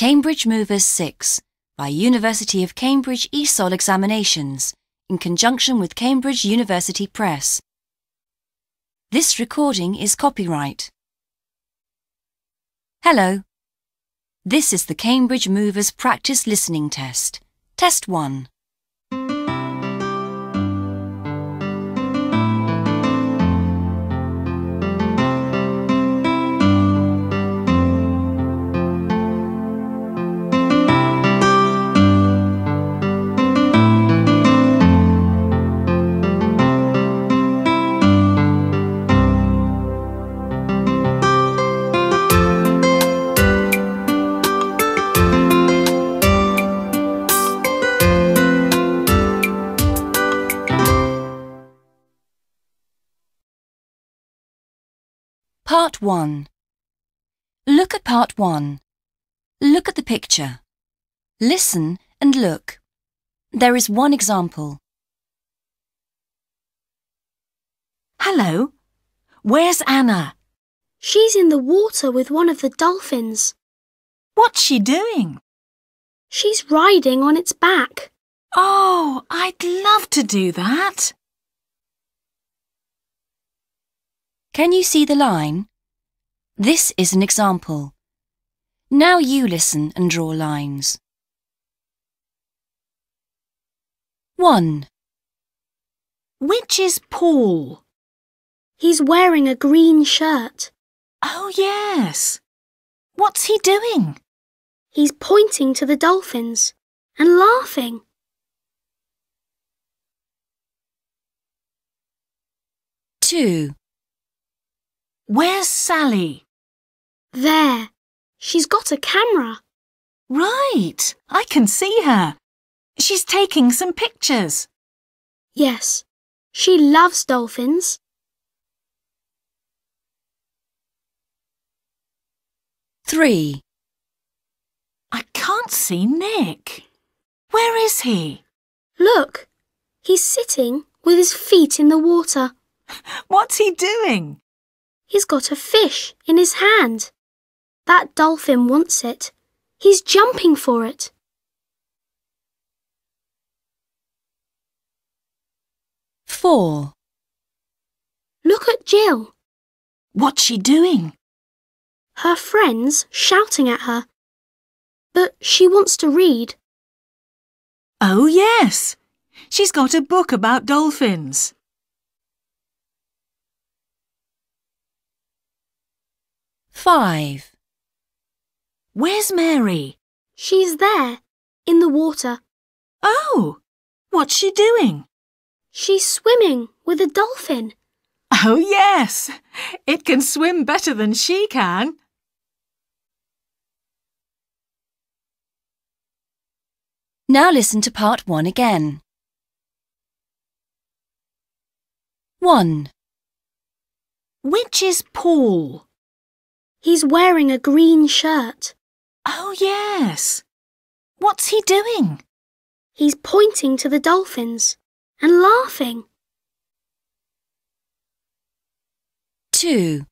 Cambridge Movers 6 by University of Cambridge ESOL Examinations in conjunction with Cambridge University Press. This recording is copyright. Hello. This is the Cambridge Movers Practice Listening Test. Test 1. Part 1 Look at Part 1. Look at the picture. Listen and look. There is one example. Hello. Where's Anna? She's in the water with one of the dolphins. What's she doing? She's riding on its back. Oh, I'd love to do that. Can you see the line? This is an example. Now you listen and draw lines. 1. Which is Paul? He's wearing a green shirt. Oh, yes. What's he doing? He's pointing to the dolphins and laughing. 2. Where's Sally? There. She's got a camera. Right. I can see her. She's taking some pictures. Yes. She loves dolphins. 3. I can't see Nick. Where is he? Look. He's sitting with his feet in the water. What's he doing? He's got a fish in his hand. That dolphin wants it. He's jumping for it. 4. Look at Jill. What's she doing? Her friend's shouting at her. But she wants to read. Oh, yes. She's got a book about dolphins. 5. Where's Mary? She's there, in the water. Oh, what's she doing? She's swimming with a dolphin. Oh, yes. It can swim better than she can. Now listen to part 1 again. 1. Which is Paul? He's wearing a green shirt. Oh, yes. What's he doing? He's pointing to the dolphins and laughing. 2.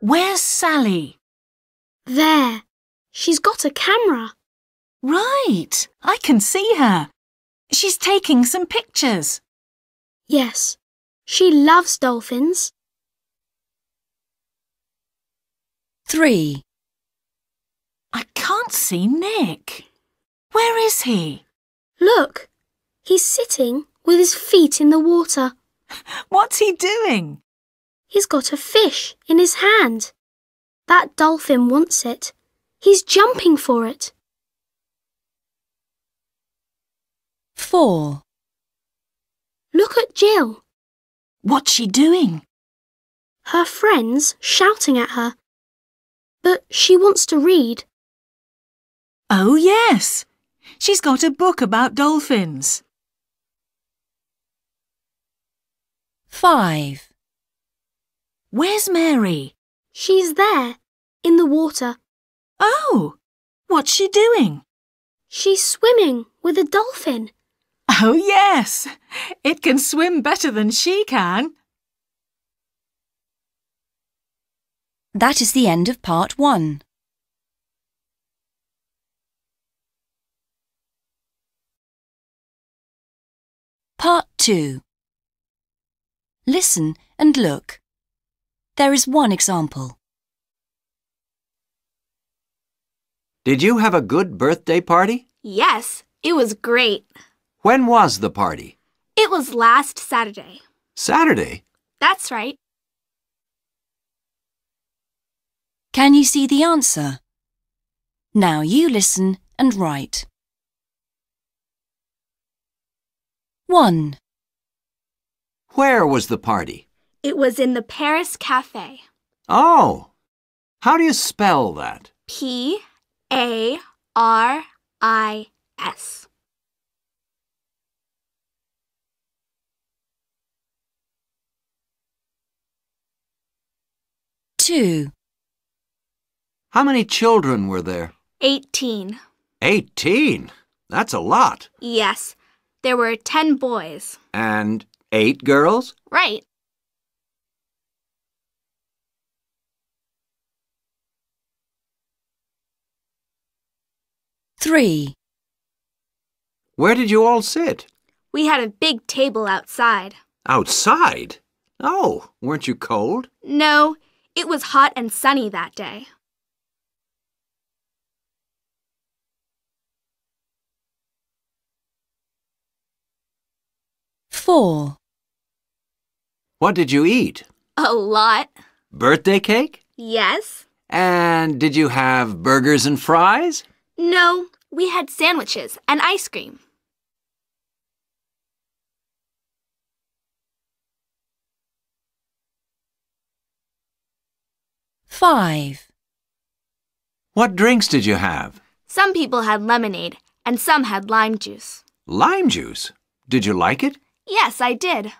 Where's Sally? There. She's got a camera. Right. I can see her. She's taking some pictures. Yes. She loves dolphins. 3. I can't see Nick. Where is he? Look. He's sitting with his feet in the water. What's he doing? He's got a fish in his hand. That dolphin wants it. He's jumping for it. 4. Look at Jill. What's she doing? Her friend's shouting at her. But she wants to read. Oh, yes. She's got a book about dolphins. 5. Where's Mary? She's there, in the water. Oh, what's she doing? She's swimming with a dolphin. Oh, yes. It can swim better than she can. That is the end of part one. Part 2 Listen and look. There is one example. Did you have a good birthday party? Yes, it was great. When was the party? It was last Saturday. Saturday? That's right. Can you see the answer? Now you listen and write. 1, Where was the party? It was in the Paris Cafe. Oh, how do you spell that? P A R I S. two, How many children were there? 18. Eighteen. That's a lot. Yes, there were 10 boys. And eight girls? Right. three, Where did you all sit? We had a big table outside. Outside? Oh, weren't you cold? No, it was hot and sunny that day. Four, What did you eat? A lot. Birthday cake? Yes. And did you have burgers and fries? No, we had sandwiches and ice cream. five, What drinks did you have? Some people had lemonade and some had lime juice. Lime juice. Did you like it? Yes, I did.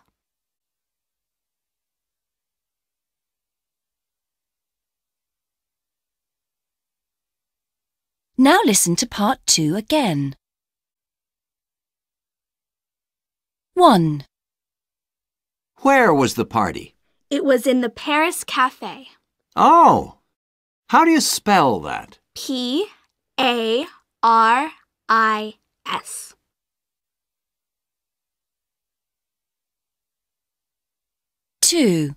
Now listen to part two again. 1, Where was the party? It was in the Paris Cafe. Oh, how do you spell that? P two,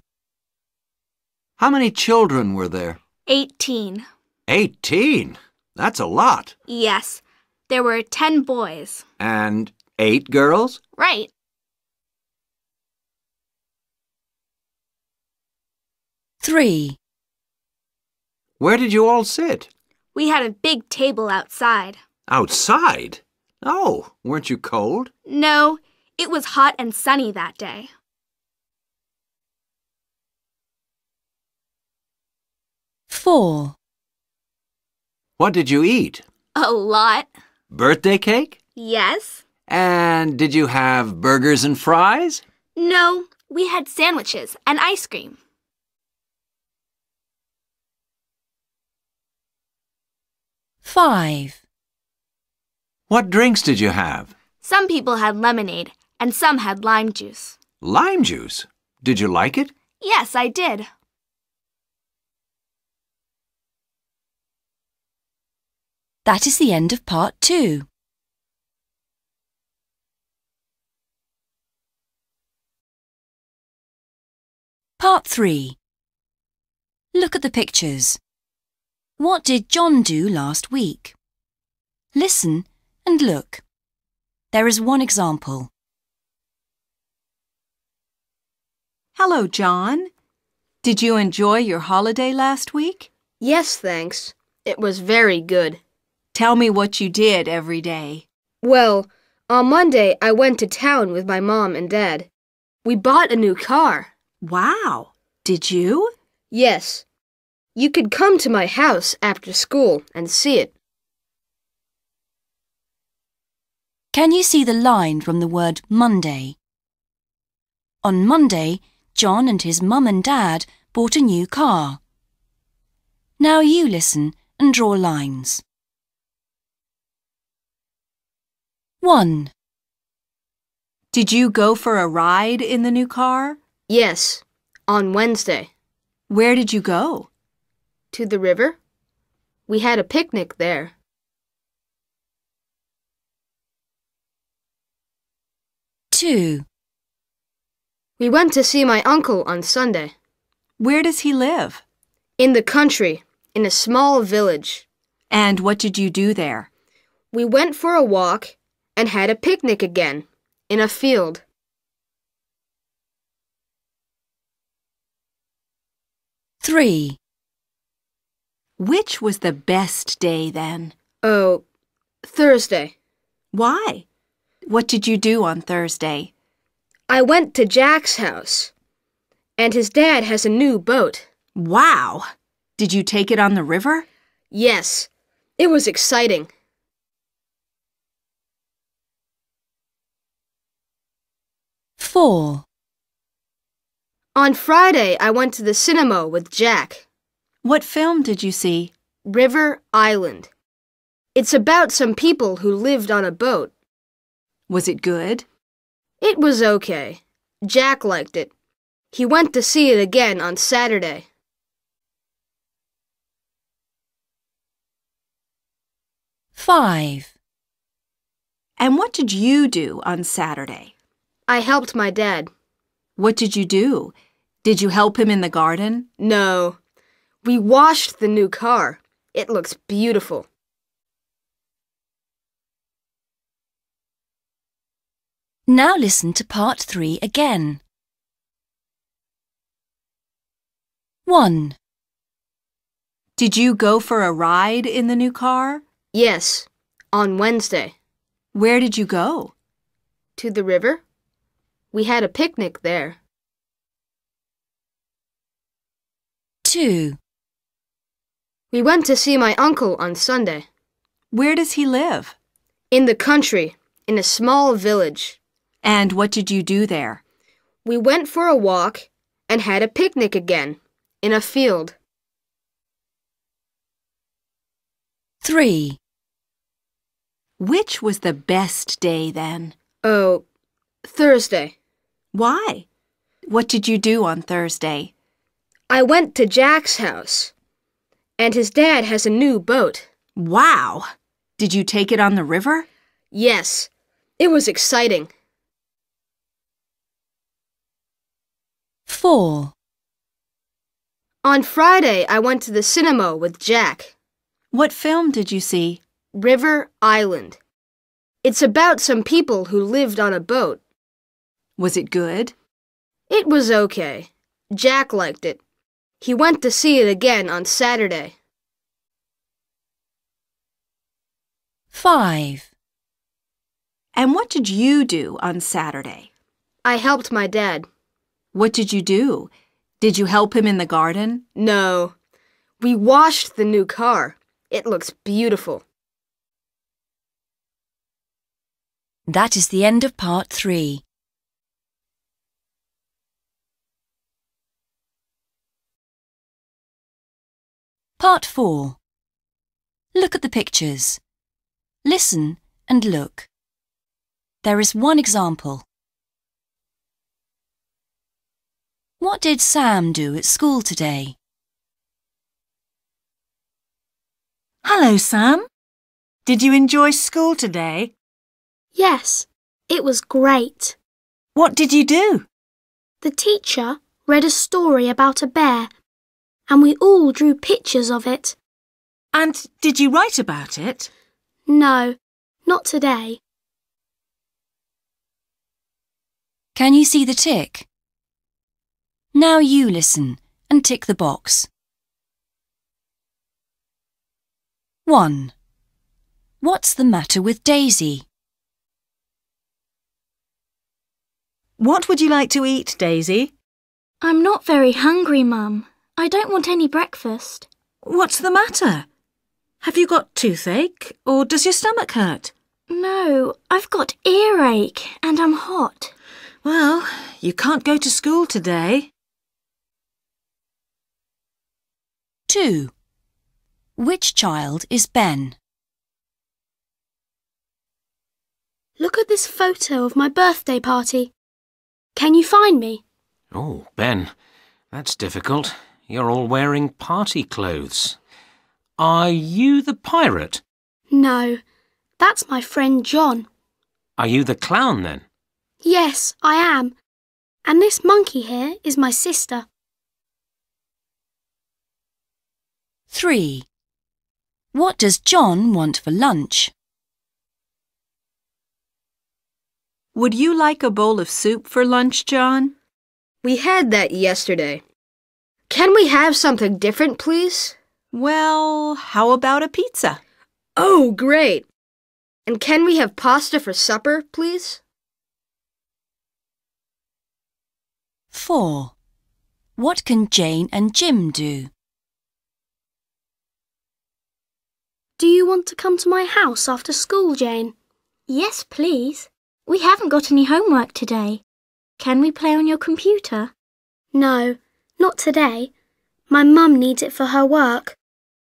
How many children were there? 18. Eighteen. That's a lot. Yes, there were 10 boys. And eight girls? Right. three, Where did you all sit? We had a big table outside. Outside? Oh, weren't you cold? No, it was hot and sunny that day. Four, What did you eat? A lot. Birthday cake? Yes. And did you have burgers and fries? No, we had sandwiches and ice cream. five, What drinks did you have? Some people had lemonade and some had lime juice. Lime juice. Did you like it? Yes, I did. That is the end of part two. Part three. Look at the pictures. What did John do last week? Listen and look. There is one example. Hello, John. Did you enjoy your holiday last week? Yes, thanks. It was very good. Tell me what you did every day. Well, on Monday I went to town with my mom and dad. We bought a new car. Wow. Did you? Yes. You could come to my house after school and see it. Can you see the line from the word Monday? On Monday, John and his mum and dad bought a new car. Now you listen and draw lines. 1, Did you go for a ride in the new car? Yes, on Wednesday. Where did you go? To the river. We had a picnic there. 2. We went to see my uncle on Sunday. Where does he live? In the country, in a small village. And what did you do there? We went for a walk and had a picnic again, in a field. Three. Which was the best day then? Oh, Thursday. Why? What did you do on Thursday? I went to Jack's house, and his dad has a new boat. Wow! Did you take it on the river? Yes, it was exciting. Four. On Friday, I went to the cinema with Jack. What film did you see? River Island. It's about some people who lived on a boat. Was it good? It was okay. Jack liked it. He went to see it again on Saturday. Five. And what did you do on Saturday? I helped my dad. What did you do? Did you help him in the garden? No, we washed the new car. It looks beautiful. Now listen to part 3 again. 1. Did you go for a ride in the new car? Yes, on Wednesday. Where did you go? To the river? We had a picnic there. 2. We went to see my uncle on Sunday. Where does he live? In the country, in a small village. And what did you do there? We went for a walk and had a picnic again, in a field. 3. Which was the best day then? Oh, Thursday. Why? What did you do on Thursday? I went to Jack's house, and his dad has a new boat. Wow! Did you take it on the river? Yes, it was exciting. 4. On Friday, I went to the cinema with Jack. What film did you see? River Island. It's about some people who lived on a boat. Was it good? It was okay. Jack liked it. He went to see it again on Saturday. 5. And what did you do on Saturday? I helped my dad. What did you do? Did you help him in the garden? No, we washed the new car. It looks beautiful. That is the end of part 3. Part 4. Look at the pictures. Listen and look. There is one example. What did Sam do at school today? Hello, Sam. Did you enjoy school today? Yes, it was great. What did you do? The teacher read a story about a bear, and we all drew pictures of it. And did you write about it? No, not today. Can you see the tick? Now you listen and tick the box. 1. What's the matter with Daisy? What would you like to eat, Daisy? I'm not very hungry, Mum. I don't want any breakfast. What's the matter? Have you got toothache or does your stomach hurt? No, I've got earache and I'm hot. Well, you can't go to school today. 2. Which child is Ben? Look at this photo of my birthday party. Can you find me? Oh, Ben, that's difficult. You're all wearing party clothes. Are you the pirate? No, that's my friend John. Are you the clown then? Yes, I am. And this monkey here is my sister. 3. What does John want for lunch? Would you like a bowl of soup for lunch, John? We had that yesterday. Can we have something different, please? Well, how about a pizza? Oh, great. And can we have pasta for supper, please? 4. What can Jane and Jim do? Do you want to come to my house after school, Jane? Yes, please. We haven't got any homework today. Can we play on your computer? No, not today. My mum needs it for her work.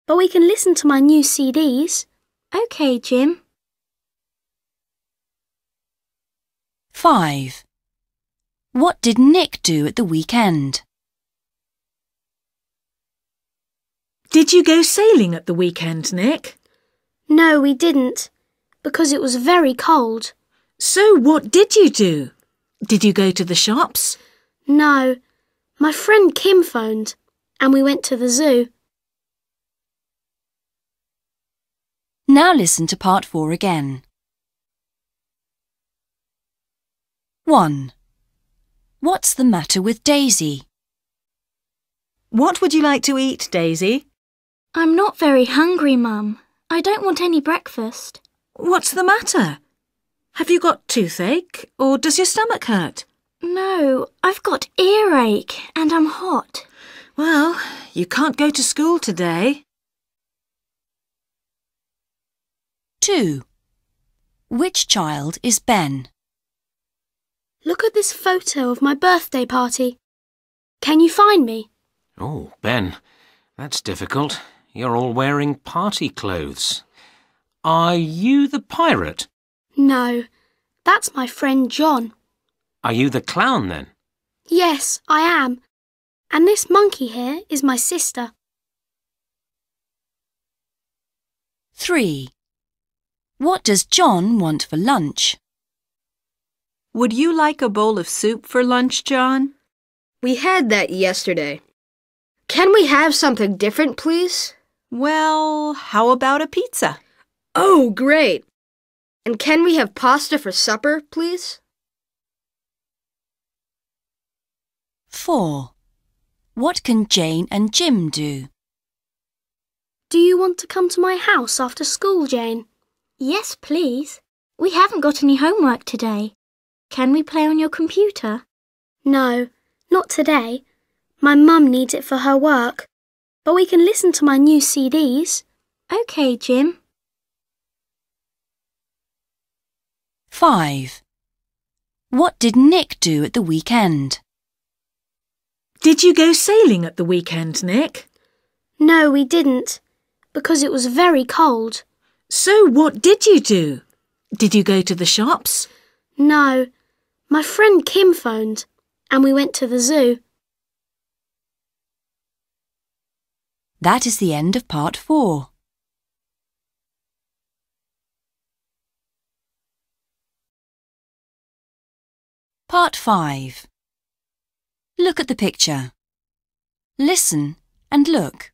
But we can listen to my new CDs. OK, Jim. 5. What did Nick do at the weekend? Did you go sailing at the weekend, Nick? No, we didn't, because it was very cold. So what did you do? Did you go to the shops? No, my friend Kim phoned, and we went to the zoo. Now listen to part 4 again. 1. What's the matter with Daisy? What would you like to eat, Daisy? I'm not very hungry, Mum. I don't want any breakfast. What's the matter? Have you got toothache or does your stomach hurt? No, I've got earache and I'm hot. Well, you can't go to school today. 2. Which child is Ben? Look at this photo of my birthday party. Can you find me? Oh, Ben, that's difficult. You're all wearing party clothes. Are you the pirate? No, that's my friend John. Are you the clown then? Yes, I am. And this monkey here is my sister. 3. What does John want for lunch? Would you like a bowl of soup for lunch, John? We had that yesterday. Can we have something different, please? Well, how about a pizza? Oh, great. And can we have pasta for supper, please? 4. What can Jane and Jim do? Do you want to come to my house after school, Jane? Yes, please. We haven't got any homework today. Can we play on your computer? No, not today. My mum needs it for her work. But we can listen to my new CDs. OK, Jim. 5. What did Nick do at the weekend? Did you go sailing at the weekend, Nick? No, we didn't, because it was very cold. So what did you do? Did you go to the shops? No, my friend Kim phoned, and we went to the zoo. That is the end of part 4. Part 5. Look at the picture. Listen and look.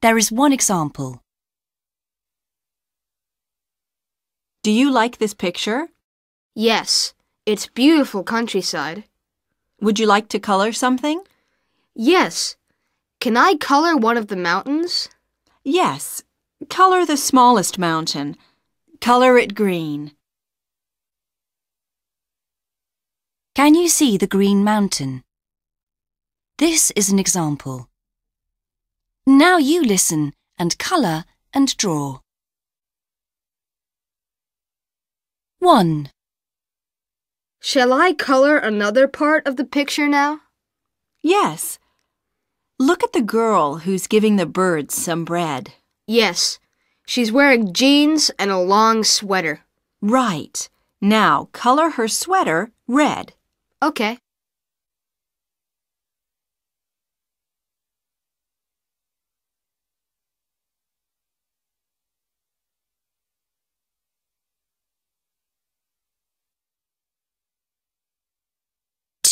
There is one example. Do you like this picture? Yes, it's beautiful countryside. Would you like to color something? Yes. Can I color one of the mountains? Yes. Color the smallest mountain. Color it green. Can you see the green mountain? This is an example. Now you listen and colour and draw. 1. Shall I color another part of the picture now? Yes. Look at the girl who's giving the birds some bread. Yes. She's wearing jeans and a long sweater. Right. Now color her sweater red. Okay.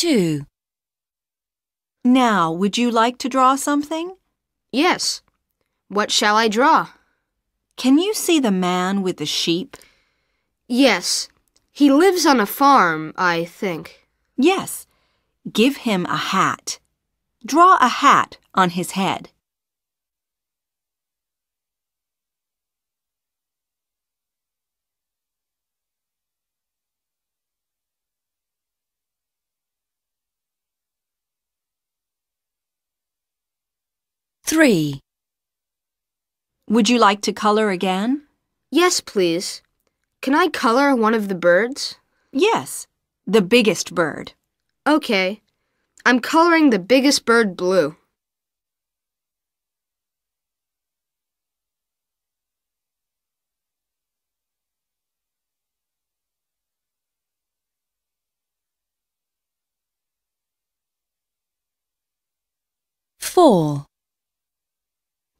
2. Now, would you like to draw something? Yes. What shall I draw? Can you see the man with the sheep? Yes. He lives on a farm, I think. Yes. Give him a hat. Draw a hat on his head. Three. Would you like to color again? Yes, please. Can I color one of the birds? Yes. The biggest bird. Okay. I'm coloring the biggest bird blue. Four.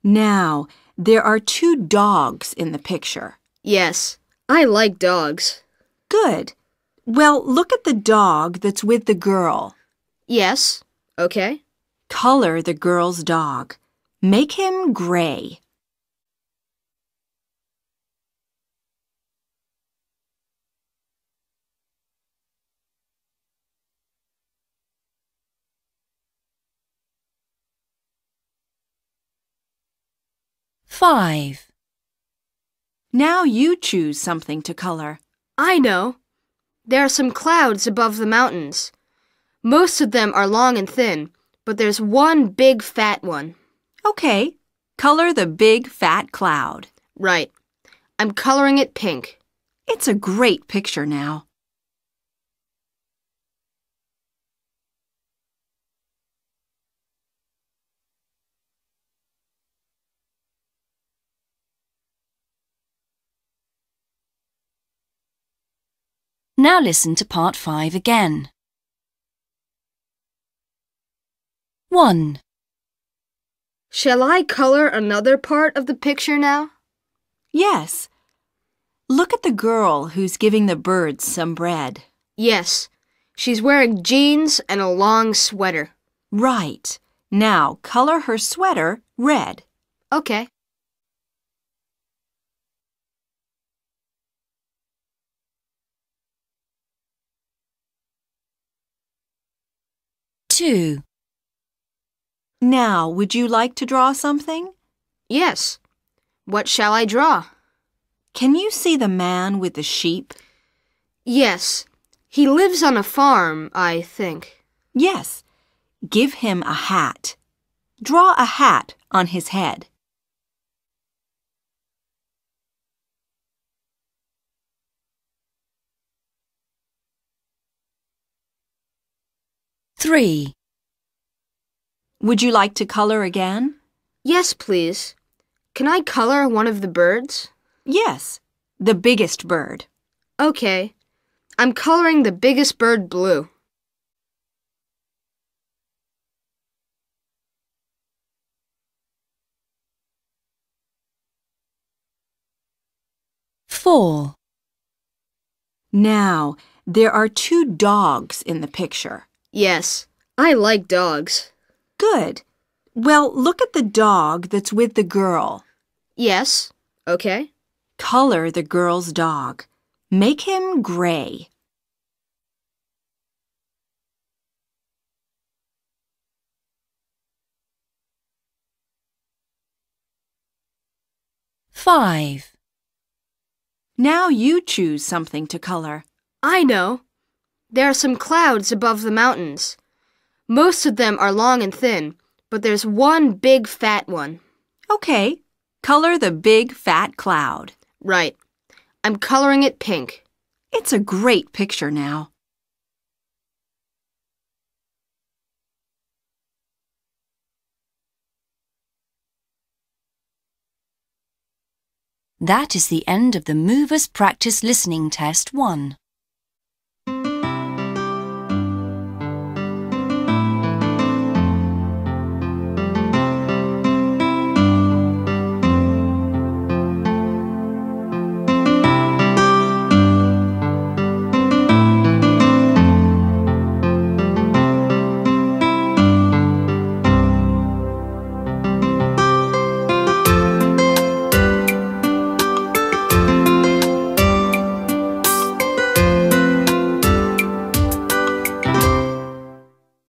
Now, there are two dogs in the picture. Yes. I like dogs. Good. Well, look at the dog that's with the girl. Yes. Okay. Color the girl's dog. Make him gray. Five. Now you choose something to color. I know. There are some clouds above the mountains. Most of them are long and thin, but there's one big fat one. Okay. Color the big fat cloud. Right. I'm coloring it pink. It's a great picture now. Now listen to part 5 again. 1. Shall I color another part of the picture now? Yes. Look at the girl who's giving the birds some bread. Yes. She's wearing jeans and a long sweater. Right. Now color her sweater red. Okay. Two. Now, would you like to draw something? Yes. What shall I draw? Can you see the man with the sheep? Yes. He lives on a farm, I think. Yes. Give him a hat. Draw a hat on his head. Three. Would you like to color again? Yes, please. Can I color one of the birds? Yes. The biggest bird. Okay. I'm coloring the biggest bird blue. Four. Now, there are two dogs in the picture. Yes. I like dogs. Good. Well, look at the dog that's with the girl. Yes. Okay. Color the girl's dog. Make him gray. Five. Now you choose something to color. I know. There are some clouds above the mountains. Most of them are long and thin, but there's one big fat one. Okay. Color the big fat cloud. Right. I'm coloring it pink. It's a great picture now. That is the end of the Movers Practice Listening Test 1.